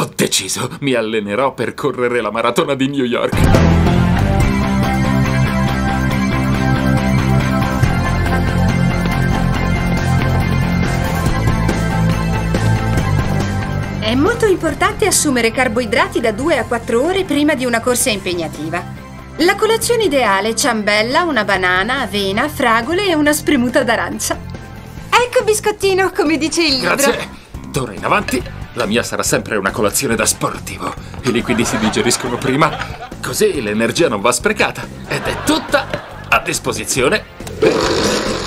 Ho deciso, mi allenerò per correre la maratona di New York. È molto importante assumere carboidrati da 2 a 4 ore prima di una corsa impegnativa. La colazione ideale è ciambella, una banana, avena, fragole e una spremuta d'arancia. Ecco biscottino, come dice il libro. Grazie. D'ora in avanti, la mia sarà sempre una colazione da sportivo. I liquidi si digeriscono prima, così l'energia non va sprecata. Ed è tutta a disposizione.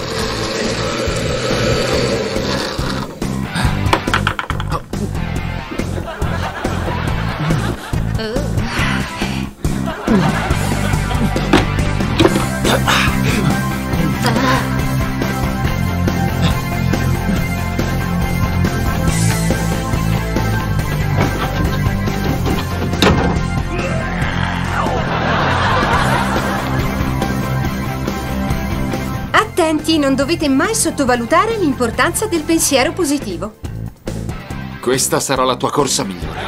Attenti, non dovete mai sottovalutare l'importanza del pensiero positivo. Questa sarà la tua corsa migliore.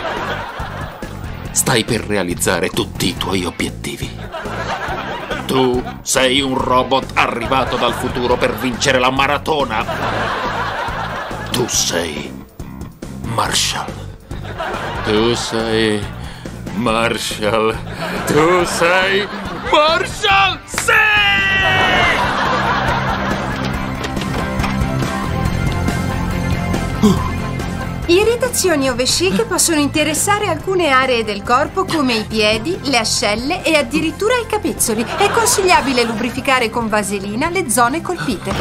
Stai per realizzare tutti i tuoi obiettivi. Tu sei un robot arrivato dal futuro per vincere la maratona. Tu sei Marshall. Tu sei Marshall. Tu sei Marshall. Irritazioni o vesciche possono interessare alcune aree del corpo come i piedi, le ascelle e addirittura i capezzoli. È consigliabile lubrificare con vaselina le zone colpite.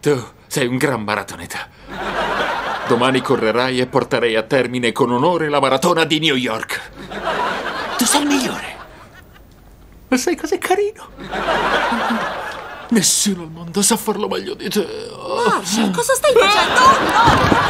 Tu sei un gran maratoneta. Domani correrai e porterei a termine con onore la maratona di New York. Tu sei il migliore. Ma sei così carino. Nessuno al mondo sa farlo meglio di te. Marshall, cosa stai facendo? No!